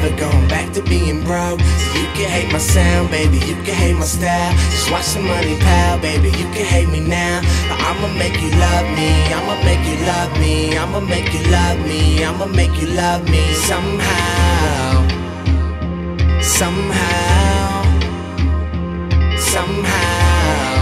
never back to being broke. So you can hate my sound, baby, you can hate my style. Just watch the money pile, baby, you can hate me now. But I'ma make you love me, I'ma make you love me, I'ma make you love me, I'ma make you love me somehow. Somehow. Somehow.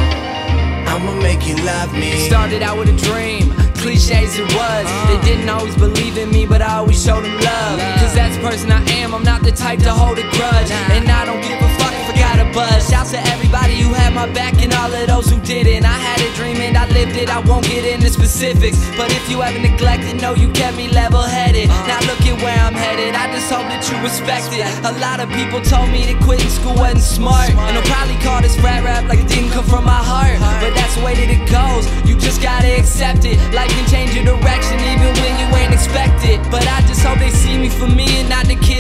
I'ma make you love me. Started out with a dream cliches it was. They uh. didn't always believe in me, but I always showed them love. Person I am, I'm not the type to hold a grudge. And I don't give a fuck if I got a buzz. Shouts to everybody who had my back and all of those who didn't. I had a dream and I lived it, I won't get into specifics. But if you ever neglected, know you kept me level headed. Uh. Now look at where I'm headed, I just hope that you respect it. A lot of people told me that quitting school wasn't smart. And they'll probably call this rap rap like it didn't come from my heart. But that's the way that it goes, you just gotta accept it. Life can change your direction even when you ain't expect it. But I just hope they see me for me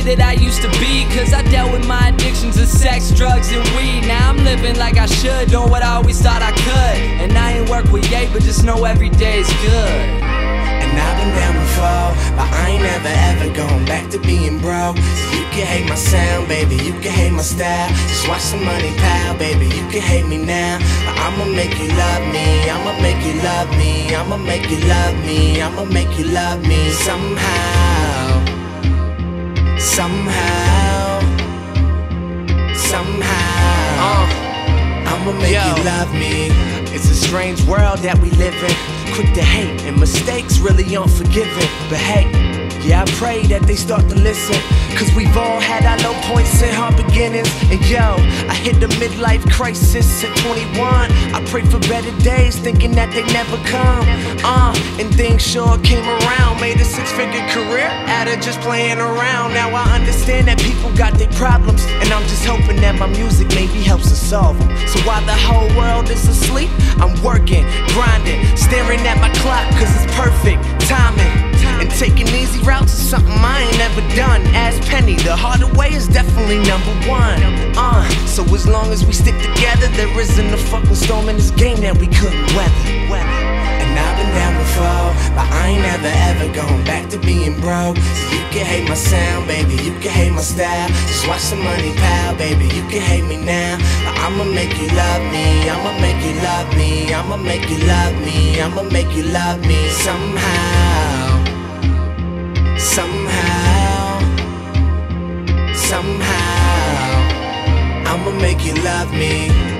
that I used to be. Cause I dealt with my addictions of sex, drugs, and weed. Now I'm living like I should, doing what I always thought I could. And I ain't work with Ye, but just know every day is good. And I've been down before, but I ain't never ever going back to being broke. So you can hate my sound, baby, you can hate my style. Just watch the money pile, baby, you can hate me now. But I'ma make you love me, I'ma make you love me, I'ma make you love me, I'ma make you love me somehow. Somehow. Somehow. Uh. I'ma make Yo. you love me. It's a strange world that we live in. Quick to hate, and mistakes really aren't forgiven. But hey, yeah, I pray that they start to listen. Cause we've all had our low points and hard beginnings. And yo, I hit the midlife crisis at 21. I pray for better days, thinking that they never come. Uh, and things sure came around. Made a six figure career out of just playing around. Now I understand that people got their problems. And I'm just hoping that my music maybe helps to solve them. So while the whole world is asleep, I'm working, grinding, staring at my clock cause it's perfect the harder way is definitely number one. Uh, so as long as we stick together, there isn't a fucking storm in this game that we couldn't weather. And I've been down before, but I ain't never ever going back to being broke. So you can hate my sound, baby, you can hate my style. Just watch the money pile, baby, you can hate me now. But I'ma make you love me, I'ma make you love me, I'ma make you love me, I'ma make you love me somehow. Somehow. Make you love me.